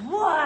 What?